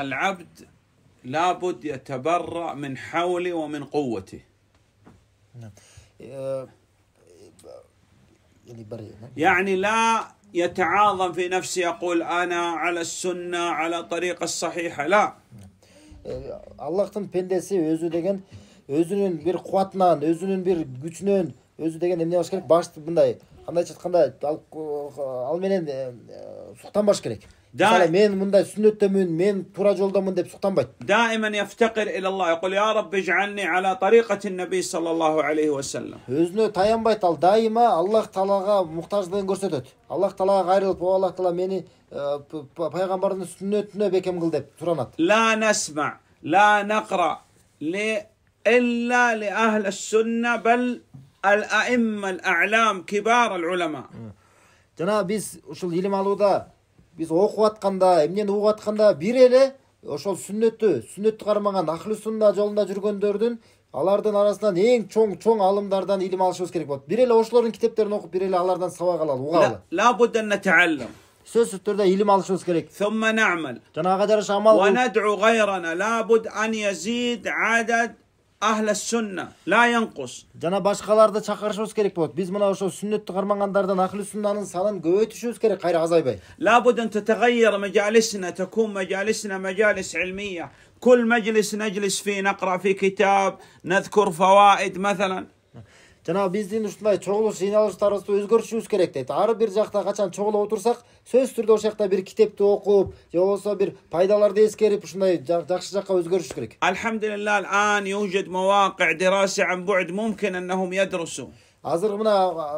العبد لابد يتبرأ من حوله ومن قوته Ee, yani bari. يعني لا يتعاظم في نفسه يقول أنا على السنة على طريقة الصحيحة لا Ee, Allah'ın pendesi özü деген өзүнүн бир кубатынан, өзүнүн бир күчүнөн, өзү деген эмне кылыш керек? Башты мындай, кандайча айтканда, ал, ал менен э, суктанбаш керек. Да. Мисалы мен мындай сүннөттөмүн, мен туура жолдомун деп суктанбайт. دائما يفتقر إلى الله يقول يا رب اجعلني على طريقة النبي صلى الله عليه وسلم өзүнө таянбайт ал дайыма аллах таалага муктаждыгын көрсөтөт аллах таалага кайрылып о аллах таала мени э, п- п- пайгамбардын сүннөтүнө бекем кыл деп суранат لا نسمع لا نقرأ ل- إلا لأهل السنة بل الأئمة الأعلام كبار العلماء жана биз ушул илим алууда биз окуп атканда эмнени угуп атканда бир эле ошол сүннөттү сүннөттү кармаган ахли сунна жолунда жүргөндөрдүн алардын арасынан эң чоң чоң алымдардан илим алышыбыз керек болот бир эле ошолордун китептерин окуп бир эле алардан сабак алалы угалы لا لابد أن نتعلم сөзсүз түрдө илим алышыбыз керек ثم نعمل жана ага жараша амал кылып وندعو غيرنا لابد أن يزيد عدد أهل السنة لا ينقص жана башкаларды чакырышыбыз керек болот биз мына ошол сүннөттү кармагандардан ахли суннанын санын көбөйтүшүбүз керек кайра азайбай لابد أن تتغير مجالسنا تكون مجالسنا مجالس علمية كل مجلس نجلس فيه نقرأ في كتاب نذكر فوائد مثلا жана биздин ушундай чогулуш жыйналыштарыбызды өзгөртүшүбүз керек дейт ар бир жакта качан чогулуп отурсак сөзсүз түрдө ошол жакта бир китепти окуп же болбосо бир пайдаларды эскерип ушундай жа- жакшы жакка өзгөрүшүш керек الحمد لله الآن يوجد مواقع دراسة عن بعد ممكن أنهم يدرسوا азыр мына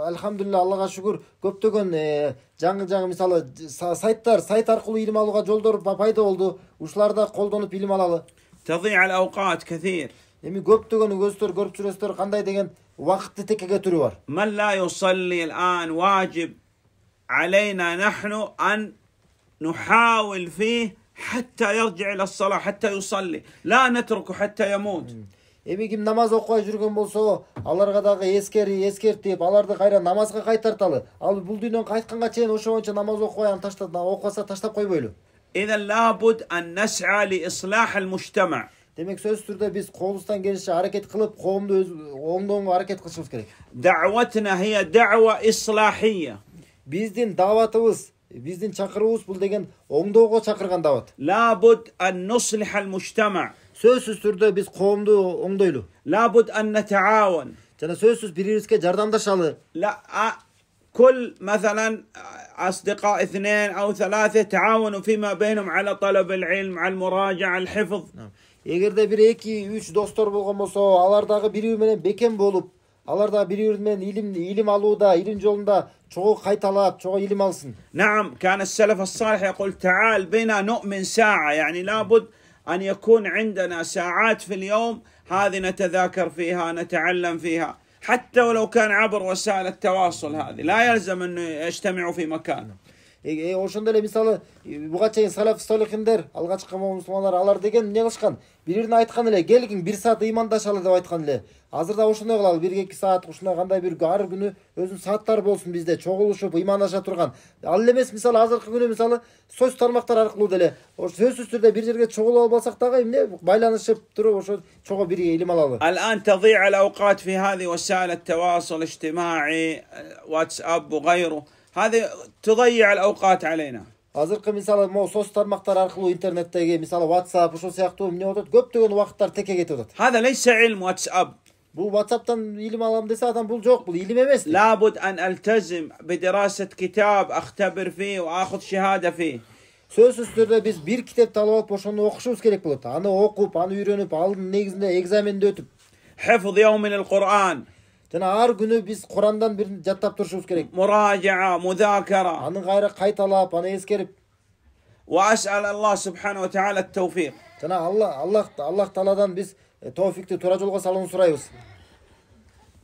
альхамдулилля аллага шүгүр көптөгөн э, жаңы жаңы мисалы са- сайттар сайт аркылуу илим алууга жолдор па- пайда болду ушуларда колдонуп илим алалы تضيع الأوقات كثير эми көптөгөн көздөр көрүп жүрөсүздөр кандай деген убакытты текке кетирүү бар من لا يصلي الآن واجب علينا نحن أن نحاول فيه حتى يرجع إلى الصلاة حتى يصلي لا نتركه حتى يموت эми ким намаз окубай жүргөн болсо аларга дагы эскери эскертип аларды кайра намазга кайтарталы ал бул дүйнөдөн кайтканга чейин ошо боюнча намаз окубай аны таштап окубаса таштап койбойлу إذا لابد أن نسعى لإصلاح المجتمع демек сөзсүз түрдө биз колубуздан келишинче аракет кылып коомду өз оңдоого аракет кылышыбыз керек دعوتنا هي دعوة إصلاحية биздин дааватыбыз биздин чакыруубуз бул деген оңдоого чакырган даават لابد أن نصلح المجتمع сөзсүз түрдө биз коомду оңдойлу لابد أن نتعاون жана сөзсүз бири бирибизге жардамдашалы لا أ- كل مثلا أصدقاء اثنين أو ثلاثة تعاونوا فيما بينهم على طلب العلم على المراجعة الحفظ эгерде бир эки үч достор болгон болсо алар дагы бири бири менен бекем болуп алар дагы бири бири менен илим илим алууда илим жолунда чогуу кайталап чогуу илим алсын نعم كان السلف الصالح يقول تعال بنا نؤمن ساعة يعني لابد أن يكون عندنا ساعات في اليوم هذه نتذاكر فيها نتعلم فيها حتى ولو كان عبر وسائل التواصل هذه لا يلزم أنه يجتمعوا في مكان Э, э, ошондой эле мисалы э, буга чейин салаф солихиндер алгачкы мусулмандар алар деген эмне кылышкан бири бирине айткан эле келгиң бир саат ыймандашалы деп айткан эле азыр да ошондой кылалы бир эки саат ушундай кандай бир ар күнү өзүнүн сааттары болсун бизде чогулушуп ыймандаша турган ал эле эмес мисалы азыркы күнү мисалы соц тармактар аркылуу деле ошо сөзсүз түрдө бир жерге чогулуп албасак дагы эмне байланышып туруп ошо чогуу бирге илим алалы الآن تضيع الأوقات في هذه وسائل التواصل الاجتماعي واتساب وغيره هذه تضيع الأوقات علينا азыркы мисалы могу соц тармактар аркылуу интернеттеги мисалы whatsapp ошол сыяктуу эмне болуп атат көптөгөн убакыттар текке кетип атат هذا ليس علم واتساب бул whatsappтан илим алам десе адам бул жок бул илим эмес لابد أن ألتزم بدراسة كتاب أختبر فيه وآخذ شهادة فيه сөзсүз түрдө биз бир китепти алып алып ошону окушубуз керек болот аны окуп аны үйрөнүп анын негизинде экзаменди өтүп حفظ يومي للقرآن жана ар күнү биз курандан бир жаттап турушубуз керек مراجعة مذاكرة аны кайра кайталап аны эскерип وأسأل الله سبحانه وتعالى التوفيق жана алла аллах аллах тааладан биз э, тофикти туура жолго салууну сурайбыз